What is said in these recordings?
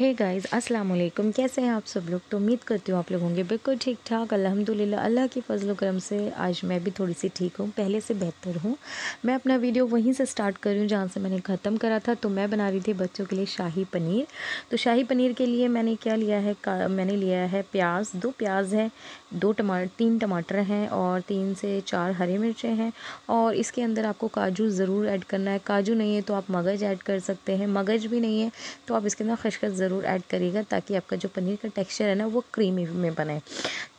Hey guys अस्सलाम वालेकुम कैसे हैं आप सब लोग? तो उम्मीद करती हूँ आप लोग होंगे बिल्कुल ठीक ठाक। अल्हम्दुलिल्लाह, अल्लाह की फजल करम से आज मैं भी थोड़ी सी ठीक हूँ, पहले से बेहतर हूँ। मैं अपना वीडियो वहीं से स्टार्ट कर रही हूँ जहाँ से मैंने ख़त्म करा था। तो मैं बना रही थी बच्चों के लिए शाही पनीर। तो शाही पनीर के लिए मैंने क्या लिया है? मैंने लिया है प्याज। दो प्याज है, दो टमाटर तीन टमाटर हैं और तीन से चार हरी मिर्चें हैं। और इसके अंदर आपको काजू ज़रूर ऐड करना है। काजू नहीं है तो आप मगज़ ऐड कर सकते हैं। मगज़ भी नहीं है तो आप इसके अंदर खशखश ज़रूर ऐड करिएगा ताकि आपका जो पनीर का टेक्सचर है ना वो क्रीमी में बने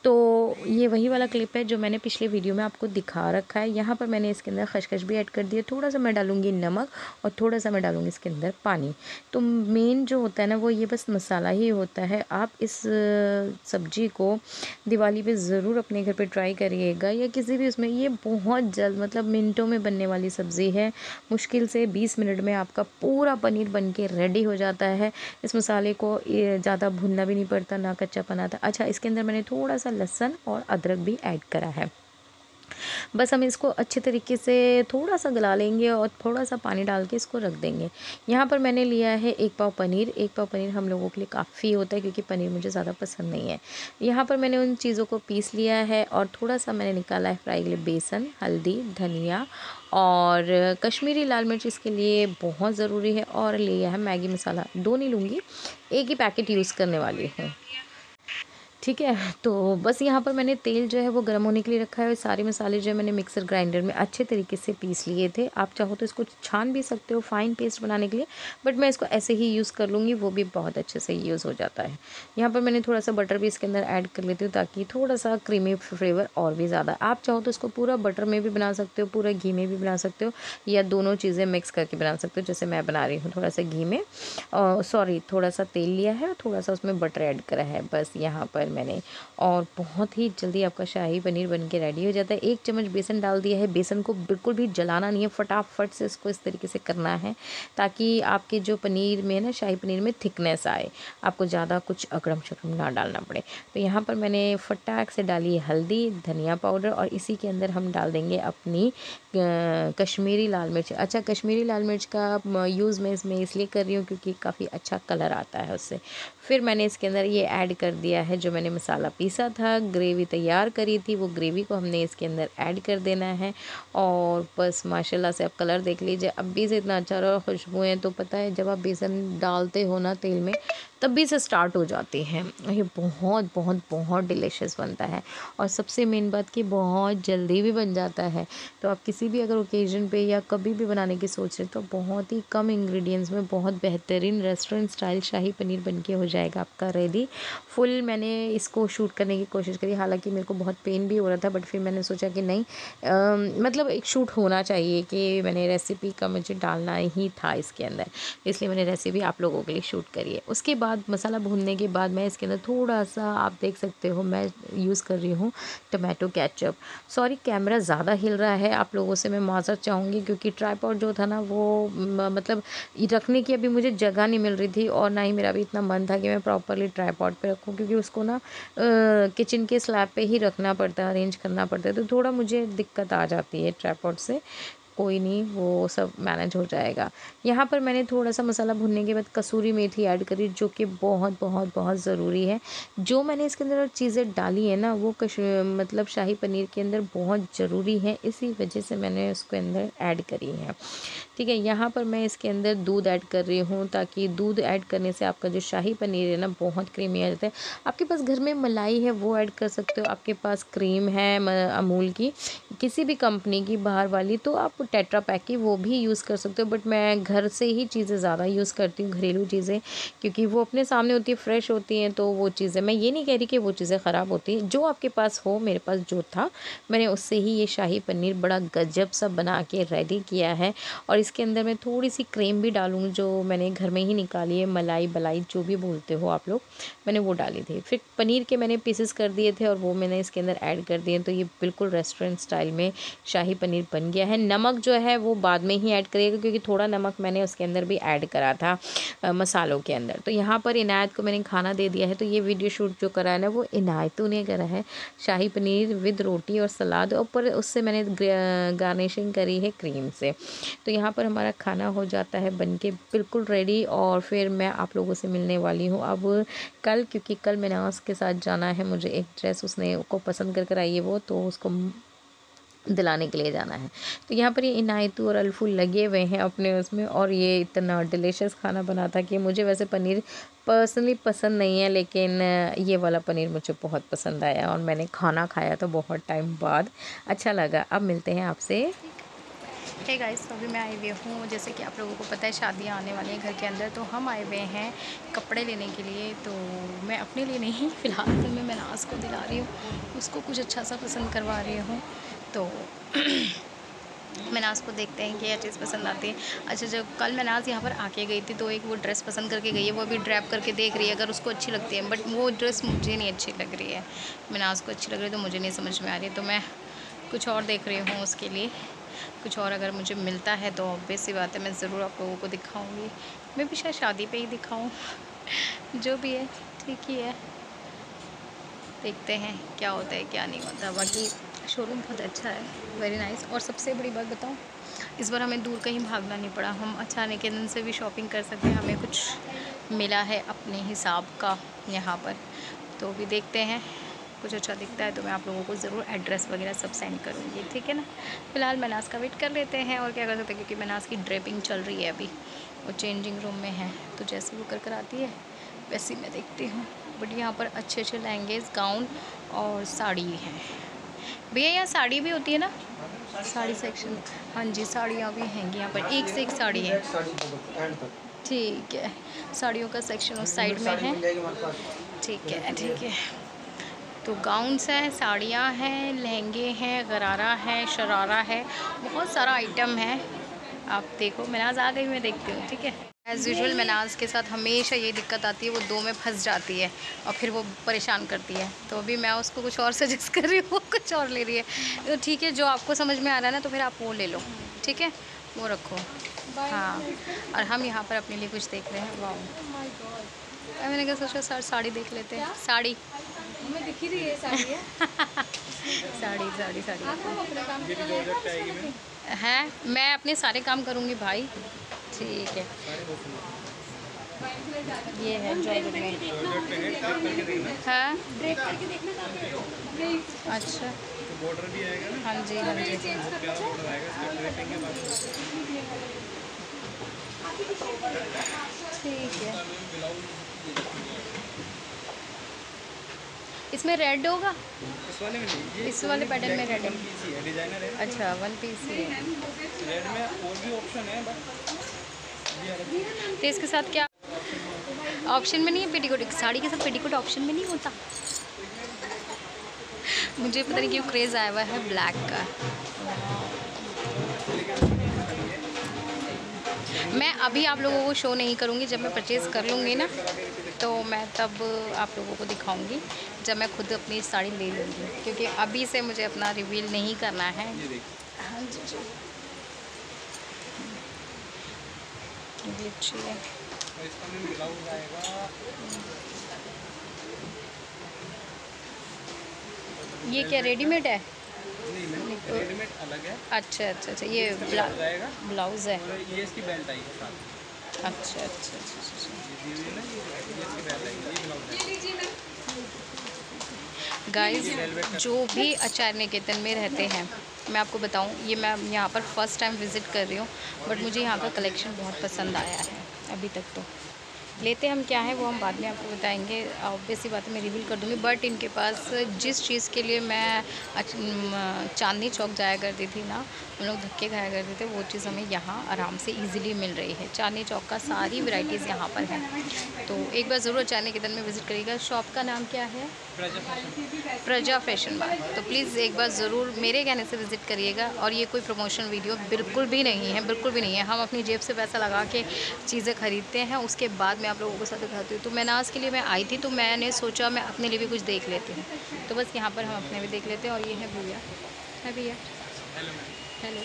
तो ये वही वाला क्लिप है जो मैंने पिछले वीडियो में आपको दिखा रखा है। यहाँ पर मैंने इसके अंदर खशखश भी ऐड कर दिया थोड़ा सा मैं डालूँगी नमक और थोड़ा सा मैं डालूँगी इसके अंदर पानी। तो मेन जो होता है ना, वो ये बस मसाला ही होता है। आप इस सब्ज़ी को दिवाली पे ज़रूर अपने घर पे ट्राई करिएगा या किसी भी उसमें। ये बहुत जल्द मतलब मिनटों में बनने वाली सब्ज़ी है। मुश्किल से बीस मिनट में आपका पूरा पनीर बन के रेडी हो जाता है। इस मसाले को ज़्यादा भुनना भी नहीं पड़ता, ना कच्चा पनाता अच्छा इसके अंदर मैंने थोड़ा सा लहसन और अदरक भी ऐड करा है। बस हम इसको अच्छे तरीके से थोड़ा सा गला लेंगे और थोड़ा सा पानी डाल के इसको रख देंगे। यहाँ पर मैंने लिया है एक पाव पनीर। एक पाव पनीर हम लोगों के लिए काफ़ी होता है क्योंकि पनीर मुझे ज़्यादा पसंद नहीं है। यहाँ पर मैंने उन चीज़ों को पीस लिया है और थोड़ा सा मैंने निकाला है फ्राई के लिए बेसन, हल्दी, धनिया और कश्मीरी लाल मिर्च इसके लिए बहुत ज़रूरी है और लिया है मैगी मसाला। दो नहीं लूँगी, एक ही पैकेट यूज़ करने वाली हूँ। ठीक है तो बस यहाँ पर मैंने तेल जो है वो गर्म होने के लिए रखा है और सारे मसाले जो है मैंने मिक्सर ग्राइंडर में अच्छे तरीके से पीस लिए थे। आप चाहो तो इसको छान भी सकते हो फाइन पेस्ट बनाने के लिए बट मैं इसको ऐसे ही यूज़ कर लूँगी, वो भी बहुत अच्छे से यूज़ हो जाता है। यहाँ पर मैंने थोड़ा सा बटर भी इसके अंदर ऐड कर लेती हूँ ताकि थोड़ा सा क्रीमी फ्लेवर और भी ज़्यादा। आप चाहो तो इसको पूरा बटर में भी बना सकते हो, पूरा घी में भी बना सकते हो, या दोनों चीज़ें मिक्स करके बना सकते हो, जैसे मैं बना रही हूँ थोड़ा सा घी में। सॉरी थोड़ा सा तेल लिया है और थोड़ा सा उसमें बटर ऐड करा है। बस यहाँ पर मैंने। और बहुत ही जल्दी आपका शाही पनीर बन के रेडी हो जाता है। एक चम्मच बेसन डाल दिया है। बेसन को बिल्कुल भी जलाना नहीं है। फटाफट से इसको इस तरीके से करना है, ताकि आपके जो पनीर में ना, शाही पनीर में थिकनेस आए। आपको ज़्यादा कुछ अकड़म शकड़म ना डालना पड़े। तो यहाँ पर मैंने फटाक से डाली हल्दी, धनिया पाउडर और इसी के अंदर हम डाल देंगे अपनी कश्मीरी लाल मिर्च। अच्छा कश्मीरी लाल मिर्च का यूज़ मैं इसमें इसलिए कर रही हूँ क्योंकि काफ़ी अच्छा कलर आता है उससे। फिर मैंने इसके अंदर ये ऐड कर दिया है जो मैंने मसाला पीसा था ग्रेवी तैयार करी थी, वो ग्रेवी को हमने इसके अंदर ऐड कर देना है। और बस, माशाल्लाह से आप कलर देख लीजिए, अब भी से इतना अच्छा रहा खुशबुएँ तो पता है जब आप बेसन डालते हो ना तेल में, तब भी से स्टार्ट हो जाती हैं। ये बहुत बहुत बहुत डिलीशियस बनता है। और सबसे मेन बात कि बहुत जल्दी भी बन जाता है। तो आप किसी भी अगर ओकेजन पे या कभी भी बनाने की सोच रहे तो बहुत ही कम इंग्रेडिएंट्स में बहुत बेहतरीन रेस्टोरेंट स्टाइल शाही पनीर बन के हो जाएगा आपका रेडी फुल मैंने इसको शूट करने की कोशिश करी हालाँकि मेरे को बहुत पेन भी हो रहा था बट फिर मैंने सोचा कि नहीं आ, मतलब एक शूट होना चाहिए कि मैंने रेसिपी का मुझे डालना ही था इसके अंदर. इसलिए मैंने रेसिपी आप लोगों के लिए शूट करी है. उसके बाद मसाला भूनने के बाद मैं इसके अंदर थोड़ा सा आप देख सकते हो मैं यूज़ कर रही हूँ टमाटो कैचअप सॉरी कैमरा ज़्यादा हिल रहा है आप लोगों से मैं माजर चाहूँगी, क्योंकि ट्राईपॉड जो था ना, वो मतलब रखने की अभी मुझे जगह नहीं मिल रही थी और ना ही मेरा अभी इतना मन था कि मैं प्रॉपरली ट्राईपॉड पे रखूँ, क्योंकि उसको ना किचन के स्लैब पे ही रखना पड़ता है अरेंज करना पड़ता है तो थोड़ा मुझे दिक्कत आ जाती है ट्राईपॉड से। कोई नहीं, वो सब मैनेज हो जाएगा। यहाँ पर मैंने थोड़ा सा मसाला भुनने के बाद कसूरी मेथी ऐड करी, जो कि बहुत बहुत बहुत ज़रूरी है। जो मैंने इसके अंदर चीज़ें डाली है ना, वो कश मतलब शाही पनीर के अंदर बहुत ज़रूरी है, इसी वजह से मैंने उसके अंदर ऐड करी है। ठीक है, यहाँ पर मैं इसके अंदर दूध ऐड कर रही हूँ, ताकि दूध ऐड करने से आपका जो शाही पनीर है ना, बहुत क्रीमी आ जाता है। आपके पास घर में मलाई है, वो ऐड कर सकते हो, आपके पास क्रीम है अमूल की, किसी भी कंपनी की, बाहर वाली तो आप टेट्रा पैक की वो भी यूज़ कर सकते हो, बट मैं घर से ही चीज़ें ज़्यादा यूज़ करती हूँ, घरेलू चीज़ें, क्योंकि वो अपने सामने होती है, फ्रेश होती हैं तो वो चीज़ें, मैं ये नहीं कह रही कि वो चीज़ें ख़राब होती हैं। जो आपके पास हो, मेरे पास जो था, मैंने उससे ही ये शाही पनीर बड़ा गजब सा बना के रेडी किया है और इसके अंदर मैं थोड़ी सी क्रीम भी डालूँ जो मैंने घर में ही निकाली है, मलाई, बलाई, जो भी बोलते हो आप लोग, मैंने वो डाली थी। फिर पनीर के मैंने पीसेस कर दिए थे और वो मैंने इसके अंदर ऐड कर दिए तो ये बिल्कुल रेस्टोरेंट स्टाइल में शाही पनीर बन गया है। नमक नमक जो है वो बाद में ही ऐड करिएगा क्योंकि थोड़ा नमक मैंने उसके अंदर भी ऐड करा था मसालों के अंदर। तो यहाँ पर इनायत को मैंने खाना दे दिया है तो ये वीडियो शूट जो करा है ना, वो इनायतों ने करा है। शाही पनीर विद रोटी और सलाद, ऊपर उससे मैंने गार्निशिंग करी है क्रीम से। तो यहाँ पर हमारा खाना हो जाता है बन के बिल्कुल रेडी और फिर मैं आप लोगों से मिलने वाली हूँ अब कल, क्योंकि कल मैनास उसके साथ जाना है, मुझे एक ड्रेस उसने को पसंद कर कर आई है वो तो उसको दिलाने के लिए जाना है। तो यहाँ पर ये इनायतू और अल्फू लगे हुए हैं अपने उसमें और ये इतना डिलीशियस खाना बना था कि मुझे वैसे पनीर पर्सनली पसंद नहीं है, लेकिन ये वाला पनीर मुझे बहुत पसंद आया और मैंने खाना खाया तो बहुत टाइम बाद। अच्छा लगा। अब मिलते हैं आपसे। है गाइस तो अभी मैं आई हुई हूँ। जैसे कि आप लोगों को पता है शादियाँ आने वाली हैं घर के अंदर तो हम आए हुए हैं कपड़े लेने के लिए। तो मैं अपने लिए नहीं, फ़िलहाल तो मैं मनास को दिला रही हूँ। उसको कुछ अच्छा सा पसंद करवा रही हूँ। तो मनाज को देखते हैं कि यह चीज़ पसंद आती है। अच्छा जब कल मनाज यहाँ पर आके गई थी तो एक वो ड्रेस पसंद करके गई है, वो अभी ड्रैप करके देख रही है, अगर उसको अच्छी लगती है। बट वो ड्रेस मुझे नहीं अच्छी लग रही है। मनाज को अच्छी लग रही है तो मुझे नहीं समझ में आ रही है। तो मैं कुछ और देख रही हूँ उसके लिए। कुछ और अगर मुझे मिलता है तो ऑब्वियस सी बात है, मैं ज़रूर आप लोगों को दिखाऊँगी। मैं भी शायद शादी पर ही दिखाऊँ। जो भी है, ठीक ही है। देखते हैं क्या होता है, क्या नहीं होता। बाकी शोरूम बहुत अच्छा है वेरी नाइस और सबसे बड़ी बात बताऊँ, इस बार हमें दूर कहीं भागना नहीं पड़ा। हम अचानक के दिन से भी शॉपिंग कर सकते हैं, हमें कुछ मिला है अपने हिसाब का यहाँ पर। तो भी देखते हैं, कुछ अच्छा दिखता है तो मैं आप लोगों को ज़रूर एड्रेस वगैरह सब सेंड करूँगी, ठीक है ना? फ़िलहाल मनास का वेट कर लेते हैं और क्या कर सकते हैं, क्योंकि मनास की ड्रेपिंग चल रही है अभी, वो चेंजिंग रूम में है तो जैसे वो कर कर आती है वैसे मैं देखती हूँ। बट यहाँ पर अच्छे अच्छे लहंगेज गाउन और साड़ी हैं। भैया यहाँ साड़ी भी होती है ना? साड़ी सेक्शन हाँ जी साड़ियाँ भी हैं यहाँ पर। एक से एक साड़ी है। ठीक है। साड़ियों का सेक्शन उस साइड में है। ठीक है ठीक है। तो गाउन्स हैं साड़ियाँ हैं लहंगे हैं गरारा है शरारा है। बहुत सारा आइटम है। आप देखो मैं आज आ गई मैं देखती हूँ। ठीक है। एज़ यूजल मनाज के साथ हमेशा ये दिक्कत आती है वो दो में फंस जाती है और फिर वो परेशान करती है। तो अभी मैं उसको कुछ और सजेस्ट कर रही हूँ कुछ और ले रही है। तो ठीक है जो आपको समझ में आ रहा है ना तो फिर आप वो ले लो ठीक है? वो रखो। हाँ और हम यहाँ पर अपने लिए कुछ देख रहे हैं। वाह मैंने क्या सोचा सर साड़ी देख लेते हैं। साड़ी। मैं दिखी रही है साड़ी साड़ी साड़ी साड़ी। है? मैं अपने सारे काम करूँगी भाई। ठीक है। ये है हाँ अच्छा बॉर्डर भी आएगा ना हाँ जी हाँ जी। ठीक है। इसमें रेड होगा? इस वाले में नहीं इस वाले पैटर्न में रेड है। डिज़ाइनर है अच्छा वन पीस ही है। रेड में और भी ऑप्शन है बट तो इसके साथ क्या? ऑप्शन में नहीं है पेटीकोट। साड़ी के साथ पेटीकोट ऑप्शन में नहीं होता? मुझे पता नहीं क्यों क्रेज़ आया हुआ है ब्लैक का। मैं अभी आप लोगों को शो नहीं करूँगी। जब मैं परचेज़ कर लूँगी ना तो मैं तब आप लोगों को दिखाऊँगी। जब मैं खुद अपनी साड़ी ले लूँगी। क्योंकि अभी से मुझे अपना रिवील नहीं करना है। हाँ जी। ये अच्छी है। ये क्या रेडीमेड है? रेडीमेड अलग है। अच्छा अच्छा अच्छा ये ब्लाउज है। ये इसकी बेल्ट आएगी अच्छा अच्छा अच्छा गाइस अच्छा, अच्छा। जो भी आचार्य निकेतन में रहते हैं, मैं आपको बताऊँ, ये मैं यहाँ पर फ़र्स्ट टाइम विज़िट कर रही हूँ बट मुझे यहाँ का कलेक्शन बहुत पसंद आया है, अभी तक तो लेते हम क्या है वो हम बाद में आपको बताएँगे। ऑब्वियसली बात मैं रिवील कर दूँगी बट इनके पास जिस चीज़ के लिए मैं चांदनी चौक जाया करती थी ना हम लोग धक्के खाया करते थे वो चीज़ हमें यहाँ आराम से इजीली मिल रही है। चांदनी चौक का सारी वैरायटीज़ यहाँ पर हैं। तो एक बार ज़रूर चांदनी किदन में विज़िट करिएगा। शॉप का नाम क्या है? प्रजा फ़ैशन। बार। तो प्लीज़ एक बार ज़रूर मेरे कहने से विज़िट करिएगा। और ये कोई प्रमोशन वीडियो बिल्कुल भी नहीं है बिल्कुल भी नहीं है। हम अपनी जेब से पैसा लगा के चीज़ें ख़रीदते हैं उसके बाद मैं आप लोगों के साथ दिखाती हूँ। तो मैं नाज के लिए मैं आई थी तो मैंने सोचा मैं अपने लिए भी कुछ देख लेती हूँ। तो बस यहाँ पर हम अपने भी देख लेते हैं और ये है भैया। है भैया? हेलो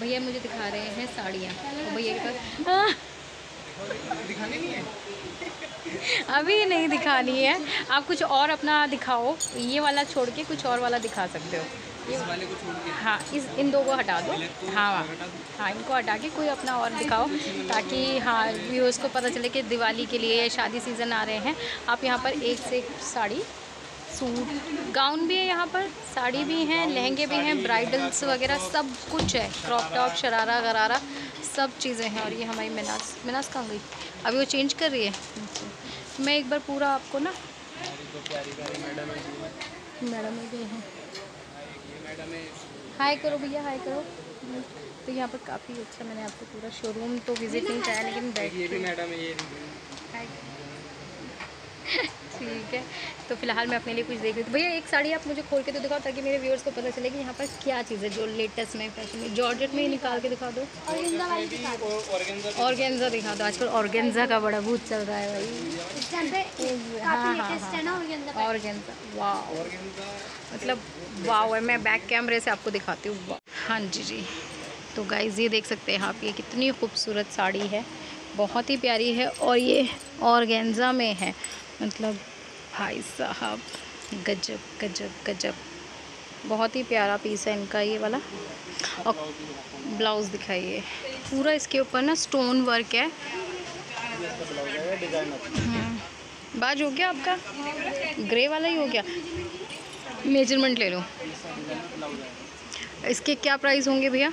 भैया मुझे दिखा रहे हैं साड़ियाँ। और भैया के पास हाँ। दिखाने नहीं है? अभी नहीं दिखानी है। आप कुछ और अपना दिखाओ। ये वाला छोड़ के कुछ और वाला दिखा सकते हो। इस वाले को छोड़ के। हाँ इस इन दो को हटा दो। हाँ हाँ इनको हटा के कोई अपना और दिखाओ ताकि हाँ व्यूअर्स को पता चले कि दिवाली के लिए या शादी सीज़न आ रहे हैं। आप यहाँ पर एक से एक साड़ी सूट गाउन भी है यहाँ पर साड़ी भी हैं लहंगे भी हैं ब्राइडल्स वगैरह सब कुछ है। क्रॉप टॉप शरारा गरारा सब चीज़ें हैं और ये हमारी मिनास मिनास कहाँ गई? अभी वो चेंज कर रही है। मैं एक बार पूरा आपको ना मैडम मैडम। है। हाय करो भैया हाय करो। तो यहाँ पर काफ़ी अच्छा मैंने आपको पूरा शोरूम तो विज़िट नहीं कराया लेकिन बैठ ये भी मैडम ये हाय। ठीक है। तो फ़िलहाल मैं अपने लिए कुछ देख रही थी भैया एक साड़ी आप मुझे खोल के तो दिखाओ ताकि मेरे व्यूअर्स को पता चले कि यहाँ पर क्या चीज़ है जो लेटेस्ट में फ़ैशन में। जॉर्जेट में ही निकाल के दिखा दो। ऑर्गेन्जा ऑर्गेन्जा दिखा दो। आजकल ऑर्गेन्जा का बड़ा भूत चल रहा है भाई। हाँ हाँ हाँ ऑर्गेन्जा वाह मतलब वाव है। मैं बैक कैमरे से आपको दिखाती हूँ। हाँ जी जी। तो गाइज़ ये देख सकते हैं आप ये कितनी खूबसूरत साड़ी है। बहुत ही प्यारी है और ये ऑर्गेन्जा में है। मतलब भाई साहब। गजब गजब गजब। बहुत ही प्यारा पीस है इनका ये वाला। और ब्लाउज़ दिखाइए पूरा इसके ऊपर ना स्टोन वर्क है। हम्म। बाज हो गया आपका? ग्रे वाला ही हो गया। मेज़रमेंट ले लो। इसके क्या प्राइस होंगे भैया?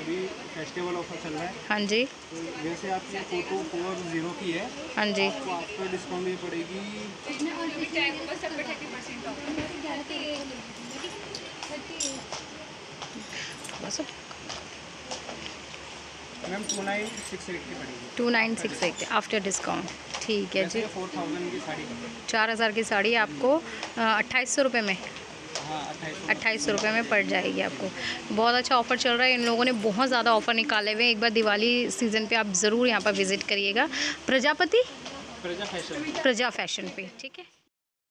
अभी फेस्टिवल ऑफ़र चल रहा है। हाँ जी। तो आपकी फ़ोटो फोर ज़ीरो की है। हाँ जी। आपको डिस्काउंट भी पड़ेगी। Ma'am two nine six eight की पड़ेगी। Two nine six eight after discount ठीक है जी। फोर थाउज़ेंड की साड़ी चार हज़ार की साड़ी आपको अट्ठाईस सौ रुपये में। अट्ठाईस सौ रुपये में पड़ जाएगी आपको। बहुत अच्छा ऑफ़र चल रहा है। इन लोगों ने बहुत ज़्यादा ऑफ़र निकाले हुए हैं। एक बार दिवाली सीज़न पे आप ज़रूर यहाँ पर विज़िट करिएगा। प्रजापति? प्रजा फ़ैशन प्रजा फ़ैशन पे ठीक है?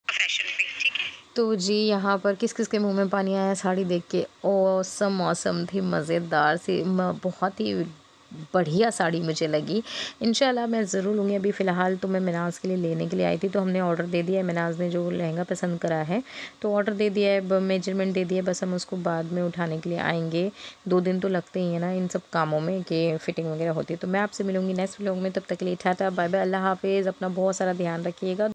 फ़ैशन पे ठीक है? तो जी यहाँ पर किस किस के मुँह में पानी आया साड़ी देख के? औसम मौसम थी मज़ेदार सी बहुत ही बढ़िया साड़ी मुझे लगी। इंशाल्लाह मैं ज़रूर लूँगी। अभी फ़िलहाल तो मैं मिनाज के लिए लेने के लिए आई थी तो हमने ऑर्डर दे दिया है। मिनाज ने जो लहंगा पसंद करा है तो ऑर्डर दे दिया है मेज़रमेंट दे दिया बस हम उसको बाद में उठाने के लिए आएँगे। दो दिन तो लगते ही हैं ना इन सब कामों में कि फ़िटिंग वगैरह होती है। तो मैं आपसे मिलूँगी नेक्स्ट व्लॉग में। तब तक के लिए टाटा बाय बाय अल्लाह हाफिज़। अपना बहुत सारा ध्यान रखिएगा।